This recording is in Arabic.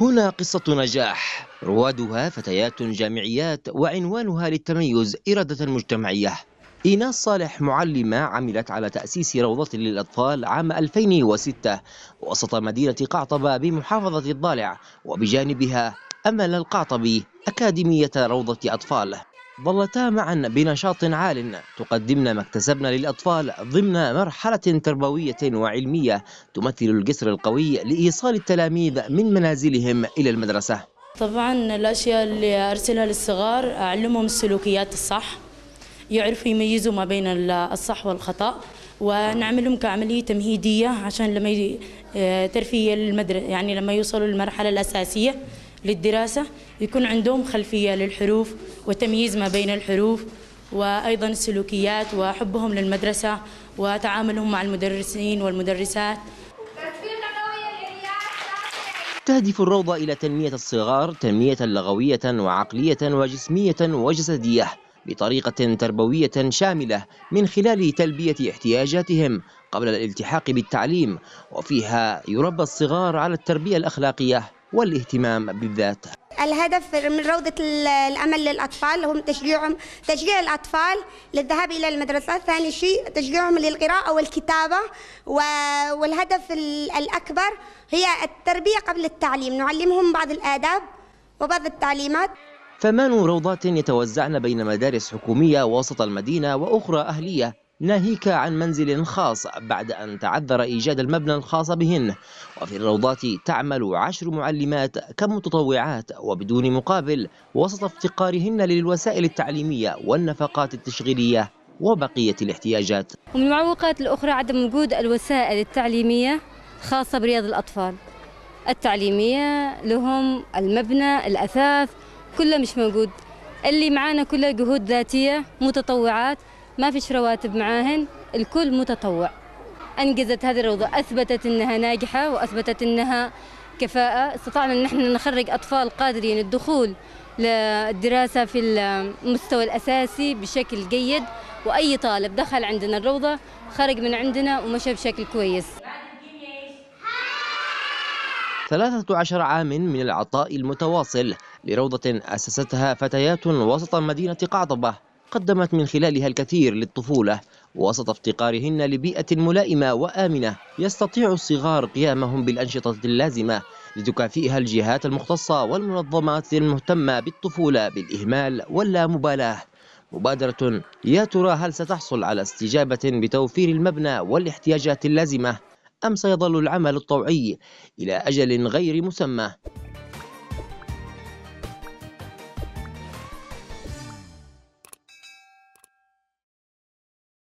هنا قصة نجاح. روادها فتيات جامعيات وعنوانها للتميز إرادة مجتمعية. إيناس صالح معلمة عملت على تأسيس روضة للأطفال عام 2006 وسط مدينة قعطبة بمحافظة الضالع وبجانبها أمل القعطبي أكاديمية روضة أطفال. ظلتا معا بنشاط عال. تقدمن ما اكتسبن للأطفال ضمن مرحلة تربوية وعلمية تمثل الجسر القوي لإيصال التلاميذ من منازلهم إلى المدرسة. طبعا الأشياء اللي أرسلها للصغار أعلمهم السلوكيات الصح يعرفوا يميزوا ما بين الصح والخطأ ونعملهم كعملية تمهيدية عشان لما آه، ترفيه المدرسة يعني لما يوصلوا للمرحلة الأساسية للدراسة يكون عندهم خلفية للحروف وتمييز ما بين الحروف وأيضا السلوكيات وحبهم للمدرسة وتعاملهم مع المدرسين والمدرسات. تهدف الروضة إلى تنمية الصغار تنمية لغوية وعقلية وجسمية وجسدية بطريقة تربوية شاملة من خلال تلبية احتياجاتهم قبل الالتحاق بالتعليم وفيها يربى الصغار على التربية الأخلاقية. والاهتمام بالذات. الهدف من روضة ال- الأمل للأطفال هم تشجيعهم تشجيع الأطفال للذهاب إلى المدرسة. ثاني شيء تشجيعهم للقراءة والكتابة. والهدف ال- الأكبر هي التربية قبل التعليم. نعلمهم بعض الآداب وبعض التعليمات. ثمان روضات يتوزعن بين مدارس حكومية وسط المدينة وأخرى أهلية؟ ناهيك عن منزل خاص بعد أن تعذر إيجاد المبنى الخاص بهن. وفي الروضات تعمل عشر معلمات كمتطوعات وبدون مقابل وسط افتقارهن للوسائل التعليمية والنفقات التشغيلية وبقية الاحتياجات. ومن المعوقات الأخرى عدم وجود الوسائل التعليمية خاصة برياض الأطفال. التعليمية لهم المبنى الأثاث كله مش موجود. اللي معانا كله جهود ذاتية متطوعات ما فيش رواتب معاهن الكل متطوع. أنجزت هذه الروضة أثبتت أنها ناجحة وأثبتت أنها كفاءة. استطعنا أن نحن نخرج أطفال قادرين الدخول للدراسة في المستوى الأساسي بشكل جيد. وأي طالب دخل عندنا الروضة خرج من عندنا ومشى بشكل كويس. ثلاثة عشر عام من العطاء المتواصل لروضة أسستها فتيات وسط مدينة قعطبة قدمت من خلالها الكثير للطفولة وسط افتقارهن لبيئة ملائمة وآمنة يستطيع الصغار قيامهم بالأنشطة اللازمة لتكافئها الجهات المختصة والمنظمات المهتمة بالطفولة بالإهمال واللامبالاة. مبادرة يا ترى هل ستحصل على استجابة بتوفير المبنى والاحتياجات اللازمة أم سيظل العمل الطوعي إلى أجل غير مسمى؟